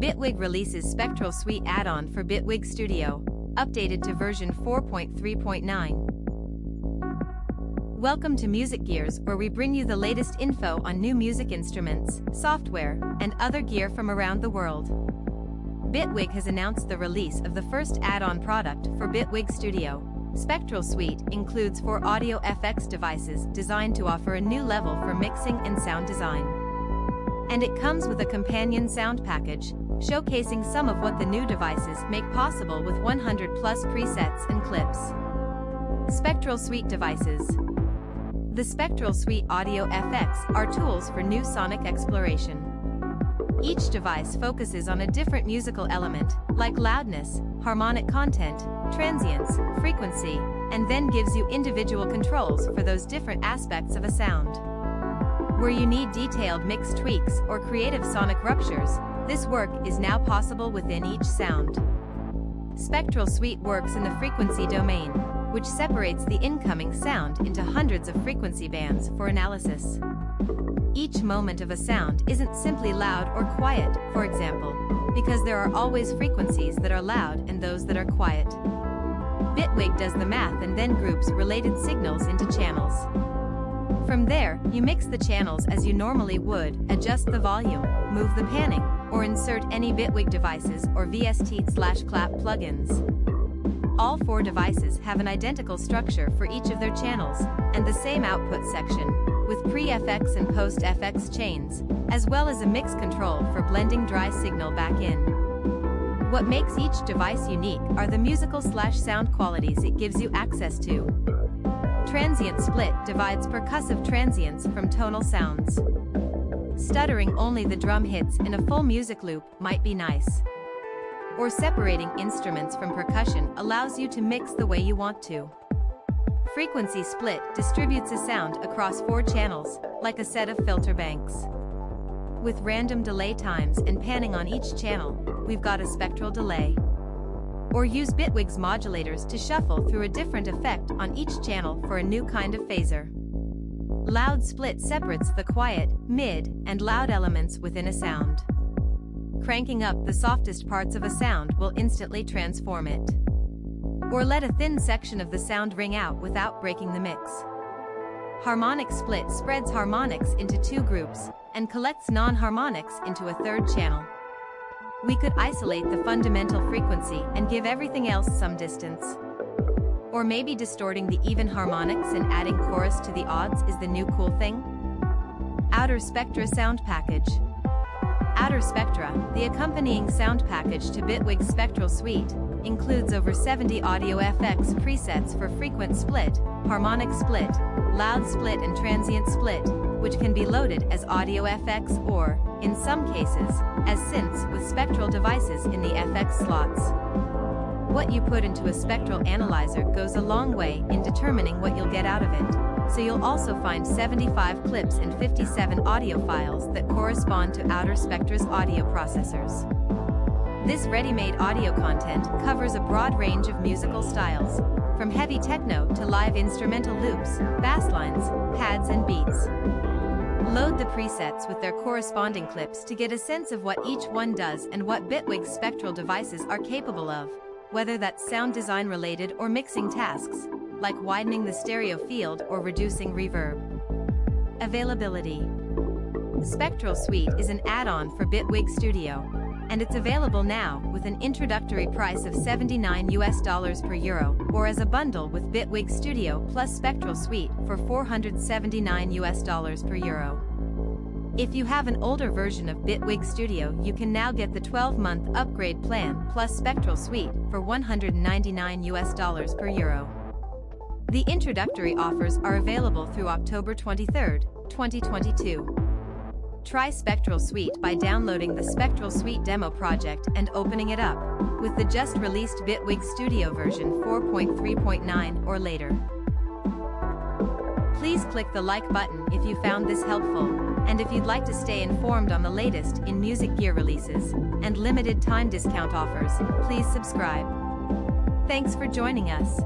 Bitwig releases Spectral Suite add-on for Bitwig Studio, updated to version 4.3.9. Welcome to MusicGearz, where we bring you the latest info on new music instruments, software, and other gear from around the world. Bitwig has announced the release of the first add-on product for Bitwig Studio. Spectral Suite includes four audio FX devices designed to offer a new level for mixing and sound design. And it comes with a companion sound package, showcasing some of what the new devices make possible with 100 plus presets and clips. Spectral Suite devices. The Spectral Suite Audio FX are tools for new sonic exploration. Each device focuses on a different musical element, like loudness, harmonic content, transients, frequency, and then gives you individual controls for those different aspects of a sound. Where you need detailed mix tweaks or creative sonic ruptures, this work is now possible within each sound. Spectral Suite works in the frequency domain, which separates the incoming sound into hundreds of frequency bands for analysis. Each moment of a sound isn't simply loud or quiet, for example, because there are always frequencies that are loud and those that are quiet. Bitwig does the math and then groups related signals into channels. From there, you mix the channels as you normally would, adjust the volume, move the panning, or insert any Bitwig devices or VST slash CLAP plugins. All four devices have an identical structure for each of their channels, and the same output section, with pre-FX and post-FX chains, as well as a mix control for blending dry signal back in. What makes each device unique are the musical slash sound qualities it gives you access to. Transient split divides percussive transients from tonal sounds. Stuttering only the drum hits in a full music loop might be nice. Or separating instruments from percussion allows you to mix the way you want to. Frequency split distributes a sound across four channels, like a set of filter banks. With random delay times and panning on each channel, we've got a spectral delay. Or use Bitwig's modulators to shuffle through a different effect on each channel for a new kind of phaser. Loud split separates the quiet, mid, and loud elements within a sound. Cranking up the softest parts of a sound will instantly transform it. Or let a thin section of the sound ring out without breaking the mix. Harmonic split spreads harmonics into two groups and collects non-harmonics into a third channel. We could isolate the fundamental frequency and give everything else some distance. Or maybe distorting the even harmonics and adding chorus to the odds is the new cool thing? Outer Spectra Sound Package Outer Spectra, the accompanying sound package to Bitwig's Spectral Suite, includes over 70 audio FX presets for frequent split, harmonic split, loud split and transient split, which can be loaded as audio FX or, in some cases, as synths with spectral devices in the FX slots. What you put into a spectral analyzer goes a long way in determining what you'll get out of it, so you'll also find 75 clips and 57 audio files that correspond to Outer Spectra's audio processors. This ready-made audio content covers a broad range of musical styles, from heavy techno to live instrumental loops, bass lines, pads and beats. Load the presets with their corresponding clips to get a sense of what each one does and what Bitwig's spectral devices are capable of, whether that's sound design related or mixing tasks, like widening the stereo field or reducing reverb. Availability Spectral Suite is an add-on for Bitwig Studio, and it's available now with an introductory price of 79 US dollars per euro or as a bundle with Bitwig Studio plus Spectral Suite for 479 US dollars per euro. If you have an older version of Bitwig Studio, you can now get the 12-month upgrade plan plus Spectral Suite for 199 US dollars per euro. The introductory offers are available through October 23, 2022. Try Spectral Suite by downloading the Spectral Suite demo project and opening it up, with the just released Bitwig Studio version 4.3.9 or later. Please click the like button if you found this helpful, and if you'd like to stay informed on the latest in music gear releases and limited time discount offers, please subscribe. Thanks for joining us.